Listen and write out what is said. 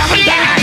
down, down.